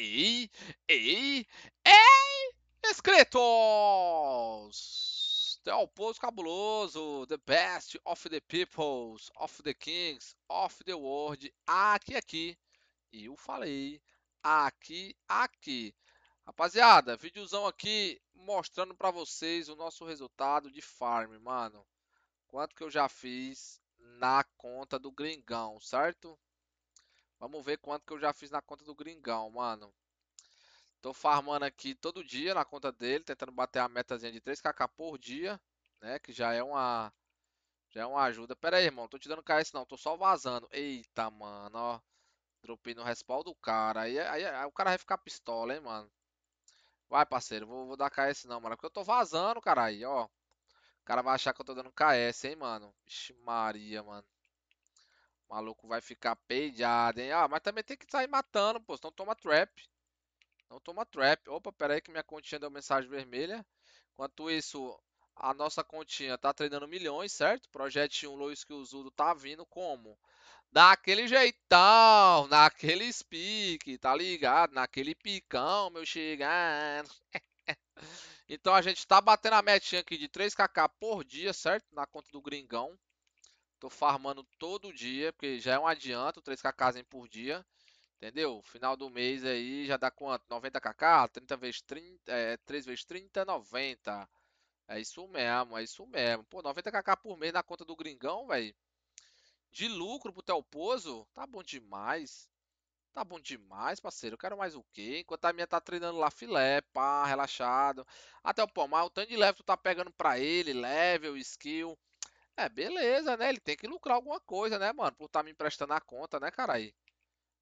Ei, ei, ei, inscritos! The Alpozo Cabuloso, the best of the peoples, of the kings, of the world, aqui, aqui. E eu falei, aqui, aqui. Rapaziada, videozão aqui mostrando pra vocês o nosso resultado de farm, mano. Quanto que eu já fiz na conta do gringão, certo? Vamos ver quanto que eu já fiz na conta do gringão, mano. Tô farmando aqui todo dia na conta dele, tentando bater a metazinha de 3kk por dia, né? Que já é uma já é uma ajuda. Pera aí, irmão, tô te dando KS não, tô só vazando. Eita, mano, ó. Dropei no respaldo do cara. Aí, aí, aí, o cara vai ficar pistola, hein, mano. Vai, parceiro, vou, vou dar KS não, mano. Porque eu tô vazando, caralho, ó. O cara vai achar que eu tô dando KS, hein, mano. Vixe Maria, mano. O maluco vai ficar peidado, hein? Ah, mas também tem que sair matando, pô. Senão toma trap. Não toma trap. Opa, pera aí que minha continha deu mensagem vermelha. Enquanto isso, a nossa continha tá treinando milhões, certo? Projetinho que o Zudo tá vindo como? Daquele jeitão, naquele speak, tá ligado? Naquele picão, meu chegando. então a gente tá batendo a metinha aqui de 3kk por dia, certo? Na conta do gringão. Tô farmando todo dia, porque já é um adianto, 3kk por dia. Entendeu? Final do mês aí já dá quanto? 90kk? 30 vezes 30, é, 3 vezes 30, 90. É isso mesmo, é isso mesmo. Pô, 90kk por mês na conta do gringão, velho. De lucro pro Telpozo? Tá bom demais. Tá bom demais, parceiro. Eu quero mais o quê? Enquanto a minha tá treinando lá filé, pá, relaxado. Até o pô, mas o tanto de level tu tá pegando pra ele, level, skill. É, beleza, né? Ele tem que lucrar alguma coisa, né, mano? Por tá me emprestando a conta, né, carai?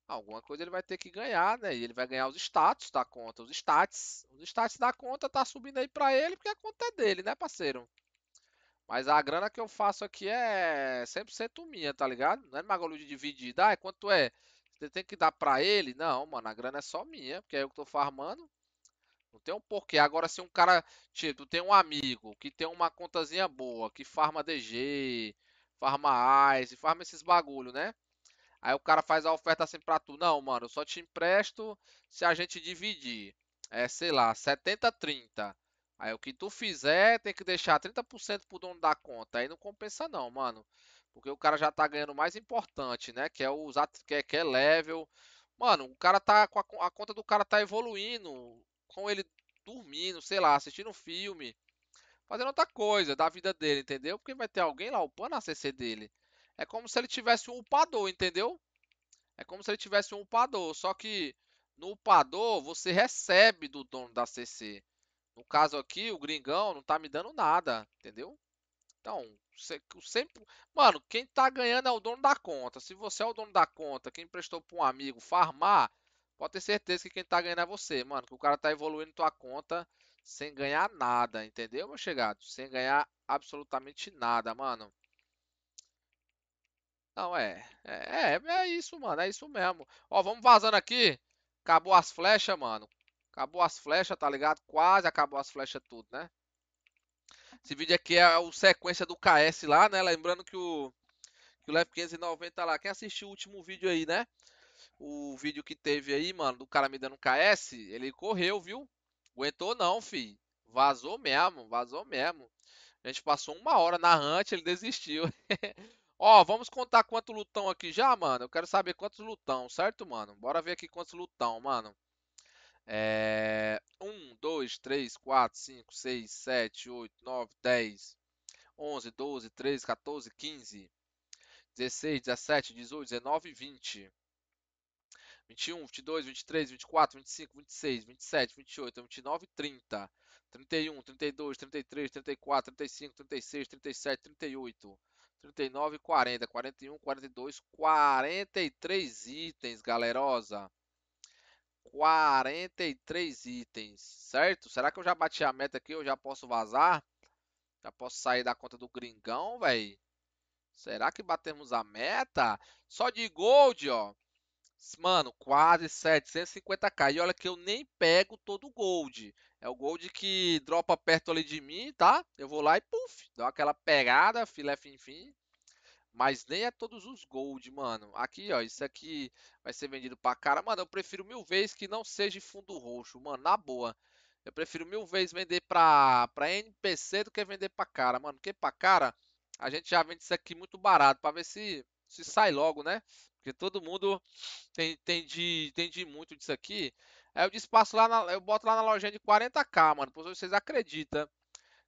Alguma coisa ele vai ter que ganhar, né? E ele vai ganhar os status da conta, os stats. Os stats da conta tá subindo aí pra ele porque a conta é dele, né, parceiro? Mas a grana que eu faço aqui é 100% minha, tá ligado? Não é bagulho de dividir. Ah, é quanto é? Você tem que dar pra ele? Não, mano, a grana é só minha, porque é eu que tô farmando. Não tem um porquê. Agora, se um cara, tipo, tem um amigo que tem uma contazinha boa, que farma DG, farma Ice, farma esses bagulho, né? Aí o cara faz a oferta assim pra tu. Não, mano, eu só te empresto se a gente dividir. É, sei lá, 70-30. Aí o que tu fizer tem que deixar 30% pro dono da conta. Aí não compensa não, mano. Porque o cara já tá ganhando o mais importante, né? Que é o que é, que é level. Mano, o cara tá com a conta do cara tá evoluindo com ele dormindo, sei lá, assistindo um filme, fazendo outra coisa da vida dele, entendeu? Porque vai ter alguém lá upando a CC dele. É como se ele tivesse um upador, entendeu? É como se ele tivesse um upador, só que no upador você recebe do dono da CC. No caso aqui, o gringão não tá me dando nada, entendeu? Então, sempre. Mano, quem tá ganhando é o dono da conta. Se você é o dono da conta, quem prestou pra um amigo farmar, Pode ter certeza que quem tá ganhando é você, mano. Que o cara tá evoluindo tua conta sem ganhar nada, entendeu, meu chegado? Sem ganhar absolutamente nada, mano. Não, é. É, é, é isso, mano. É isso mesmo. Ó, vamos vazando aqui. Acabou as flechas, mano. Acabou as flechas, tá ligado? Quase acabou as flechas tudo, né? Esse vídeo aqui é o sequência do KS lá, né? Lembrando que o, que o Lev 590 lá. Quem assistiu o último vídeo aí, né? O vídeo que teve aí, mano, do cara me dando KS, ele correu, viu? Aguentou não, fi. Vazou mesmo, vazou mesmo. A gente passou uma hora na hunt, ele desistiu. Ó, vamos contar quanto lutão aqui já, mano. Eu quero saber quantos lutão, certo, mano? Bora ver aqui quantos lutão, mano. É... 1, 2, 3, 4, 5, 6, 7, 8, 9, 10, 11, 12, 13, 14, 15, 16, 17, 18, 19, 20. 21, 22, 23, 24, 25, 26, 27, 28, 29, 30, 31, 32, 33, 34, 35, 36, 37, 38, 39, 40, 41, 42, 43 itens, galerosa. 43 itens, certo? Será que eu já bati a meta aqui? Eu já posso vazar? Já posso sair da conta do gringão, velho? Será que batemos a meta? Só de gold, ó. Mano, quase 750k. E olha que eu nem pego todo o gold. É o gold que dropa perto ali de mim, tá? Eu vou lá e puf, dou aquela pegada, filé fim fim. Mas nem é todos os gold, mano. Aqui, ó, isso aqui vai ser vendido pra cara. Mano, eu prefiro mil vezes que não seja fundo roxo, mano, na boa. Eu prefiro mil vezes vender pra, pra NPC do que vender pra cara, mano. Porque pra cara, a gente já vende isso aqui muito barato, pra ver se, se sai logo, né? Porque todo mundo tem, tem, de, tem de muito disso aqui. Aí eu despaço lá, na, eu boto lá na lojinha de 40k, mano. Pois vocês acreditam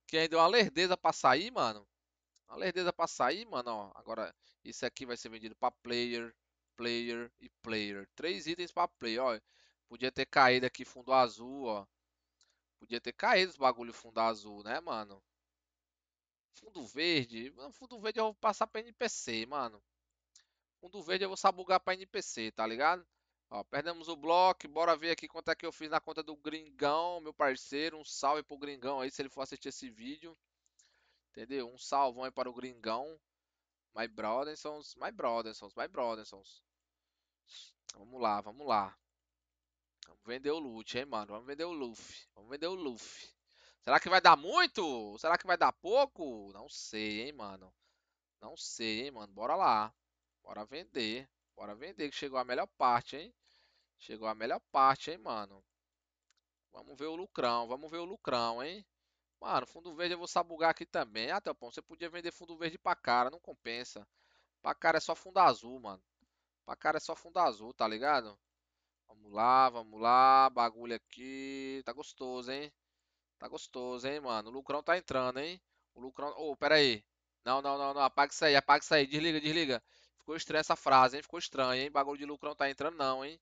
que ainda é uma lerdeza pra sair, mano. Uma lerdeza pra sair, mano, ó. Agora, isso aqui vai ser vendido pra player, player e player. Três itens pra player, ó. Podia ter caído aqui fundo azul, ó. Podia ter caído os bagulho fundo azul, né, mano? Fundo verde. Fundo verde eu vou passar pra NPC, mano. Fundo verde eu vou sabugar pra NPC, tá ligado? Ó, perdemos o bloco. Bora ver aqui quanto é que eu fiz na conta do Gringão, meu parceiro. Um salve pro Gringão aí, se ele for assistir esse vídeo. Entendeu? Um salvão aí para o gringão. My Brothersons, My Brothersons, My Brothersons. Vamos lá, vamos lá. Vamos vender o loot, hein, mano. Vamos vender o Luffy. Vamos vender o Luffy. Será que vai dar muito? Será que vai dar pouco? Não sei, hein, mano. Não sei, hein, mano. Bora lá. Bora vender. Bora vender, que chegou a melhor parte, hein. Chegou a melhor parte, hein, mano. Vamos ver o lucrão. Vamos ver o lucrão, hein. Mano, fundo verde eu vou sabugar aqui também. Ah, Teopão, você podia vender fundo verde pra cara, não compensa. Pra cara é só fundo azul, mano. Pra cara é só fundo azul, tá ligado? Vamos lá, vamos lá. Bagulho aqui. Tá gostoso, hein? Tá gostoso, hein, mano. O lucrão tá entrando, hein? O lucrão... Ô, oh, pera aí. Não, não, não, não. Apaga isso aí, apaga isso aí. Desliga, desliga. Ficou estranha essa frase, hein? Ficou estranho, hein? Bagulho de lucrão tá entrando não, hein?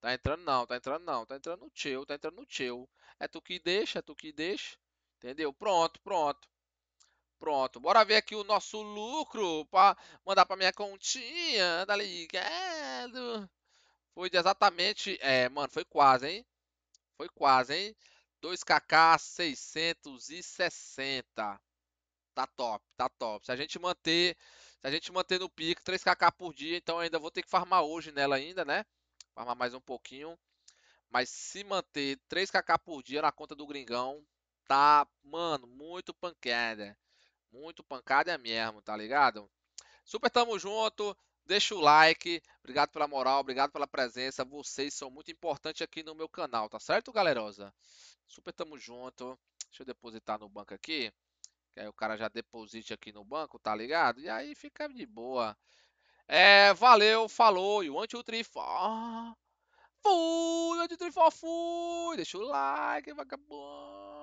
Tá entrando não, tá entrando não. Tá entrando no chill, tá entrando no chill. É tu que deixa, é tu que deixa. Entendeu? Pronto, pronto. Pronto. Bora ver aqui o nosso lucro para mandar para minha continha. Tá ligado? Foi de exatamente, é, mano, foi quase, hein? Foi quase, hein? 2kk 660. Tá top, tá top. Se a gente manter, se a gente manter no pico 3kk por dia, então ainda vou ter que farmar hoje nela ainda, né? Farmar mais um pouquinho. Mas se manter 3kk por dia na conta do gringão, tá, mano, muito pancada. Muito pancada mesmo, tá ligado? Super tamo junto. Deixa o like. Obrigado pela moral, obrigado pela presença. Vocês são muito importantes aqui no meu canal, tá certo, galerosa? Super tamo junto. Deixa eu depositar no banco aqui. Que aí o cara já deposite aqui no banco, tá ligado? E aí fica de boa. É, valeu, falou. E o anti-trifó. Fui, anti-trifó, fui. Deixa o like, vagabundo.